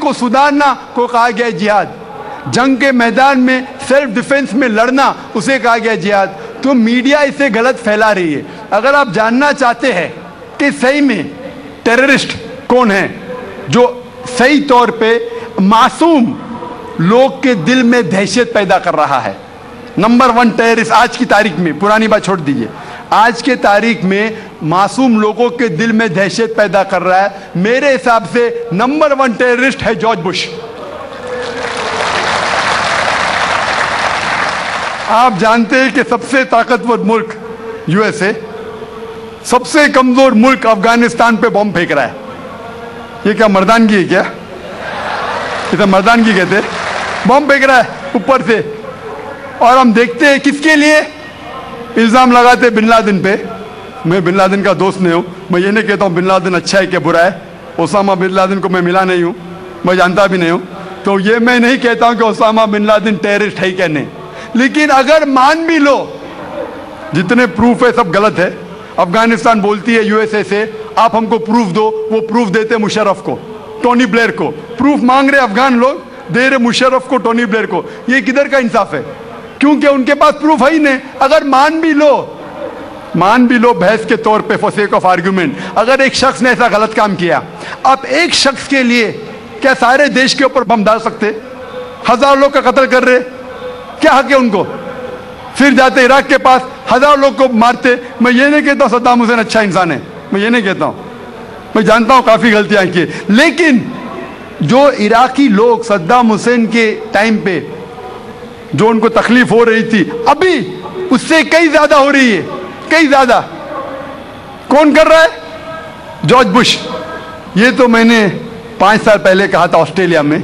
को सुधारना, को कहा गया जिहाद। जंग के मैदान में सेल्फ डिफेंस में लड़ना, उसे कहा गया जिहाद। तो मीडिया इसे गलत फैला रही है। अगर आप जानना चाहते हैं कि सही में टेररिस्ट कौन है, जो सही तौर पे मासूम लोग के दिल में दहशत पैदा कर रहा है। नंबर वन टेररिस्ट आज की तारीख में, पुरानी बात छोड़ दीजिए। आज के तारीख में मासूम लोगों के दिल में दहशत पैदा कर रहा है। मेरे हिसाब से नंबर वन टेररिस्ट है जॉर्ज बुश। आप जानते हैं कि सबसे ताकतवर मुल्क यूएसए, सबसे कमज़ोर मुल्क अफ़गानिस्तान पे बॉम्ब फेंक रहा है। ये क्या मर्दानगी है क्या? इसे मर्दानगी कहते बॉम्ब फेंक रहा है ऊपर से। और हम देखते हैं किसके लिए? इल्ज़ाम लगाते बिन लादेन पे। मैं बिन लादेन का दोस्त नहीं हूँ। मैं ये नहीं कहता हूँ बिन लादेन अच्छा है क्या बुरा है। ओसामा बिन लादेन को मैं मिला नहीं हूँ। मैं जानता भी नहीं हूँ। तो ये मैं नहीं कहता हूँ कि ओसामा बिन लादेन टेररिस्ट है क्या नहीं। लेकिन अगर मान भी लो, जितने प्रूफ है सब गलत है। अफ़गानिस्तान बोलती है यूएसए से, आप हमको प्रूफ दो। वो प्रूफ देते मुशर्रफ को टोनी ब्लेयर को। प्रूफ मांग रहे अफगान लोग, दे रहे मुशर्रफ को टोनी ब्लेयर को। ये किधर का इंसाफ है? क्योंकि उनके पास प्रूफ है ही नहीं। अगर मान भी लो, मान भी लो बहस के तौर पे फॉर सेक ऑफ़ आर्ग्यूमेंट अगर एक शख्स ने ऐसा गलत काम किया, आप एक शख्स के लिए क्या सारे देश के ऊपर बम डाल सकते? हज़ार लोग का कत्ल कर रहे, क्या हक है उनको? फिर जाते इराक के पास, हज़ार लोग को मारते। मैं ये नहीं कहता सद्दाम हुसैन अच्छा इंसान है। मैं ये नहीं कहता हूँ। मैं जानता हूँ काफ़ी गलतियाँ की लेकिन जो इराकी लोग सद्दाम हुसैन के टाइम पे जो उनको तकलीफ़ हो रही थी, अभी उससे कई ज़्यादा हो रही है, कई ज़्यादा। कौन कर रहा है? George Bush. ये तो मैंने पाँच साल पहले कहा था ऑस्ट्रेलिया में,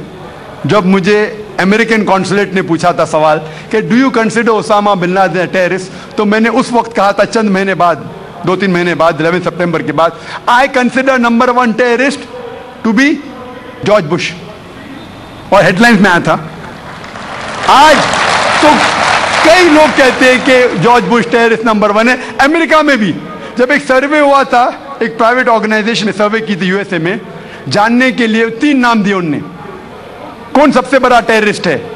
जब मुझे अमेरिकन कॉन्सुलेट ने पूछा था सवाल कि do you consider Osama bin Laden terrorist तो मैंने उस वक्त कहा था, चंद महीने बाद, दो तीन महीने बाद 11 सितंबर के बाद I consider number one terrorist to be George Bush. और हेडलाइंस में आया था। आज तो कई लोग कहते हैं कि George Bush terrorist number one है। अमेरिका में भी। जब एक सर्वे हुआ था, एक प्राइवेट ऑर्गेनाइजेशन ने सर्वे की थी यूएसए में, जानने के लिए तीन नाम दिए उनने। कौन सबसे बड़ा टेररिस्ट है?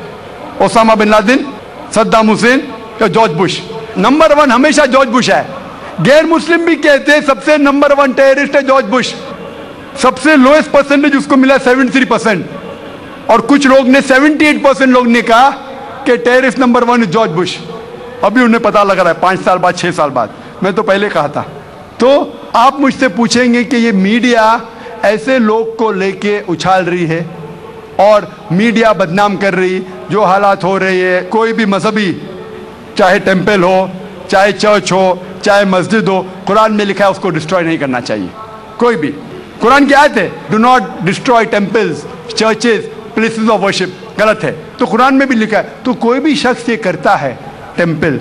Osama bin Laden, Saddam Hussein या जॉर्ज बुश? नंबर वन हमेशा जॉर्ज बुश है। गैर मुस्लिम भी कहते हैं सबसे नंबर वन टेररिस्ट है जॉर्ज बुश। सबसे लोएस्ट परसेंटेज उसको मिला 73 परसेंट और कुछ लोग ने 78 परसेंट लोग ने कहा कि terrorist number one George Bush अभी उन्हें पता लग रहा है, पाँच साल बाद, छह साल बाद। मैं तो पहले कहा था। तो आप मुझसे पूछेंगे कि ये मीडिया ऐसे लोग को लेके उछाल रही है और मीडिया बदनाम कर रही, जो हालात हो रहे हैं, कोई भी मजहबी, चाहे टेंपल हो, चाहे चर्च हो, चाहे मस्जिद हो, कुरान में लिखा है, उसको डिस्ट्रॉय नहीं करना चाहिए। कोई भी। कुरान की आयत है do not destroy temples churches places of worship गलत है। तो कुरान में भी लिखा है तो कोई भी शख्स ये करता है टेंपल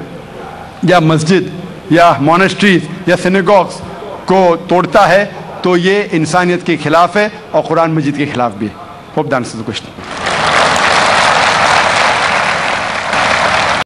या मस्जिद या मोनेस्ट्रीज या सिनेगॉग्स को तोड़ता है तो ये इंसानियत के खिलाफ है और कुरान मस्जिद के खिलाफ भी है। होप दान से क्वेश्चन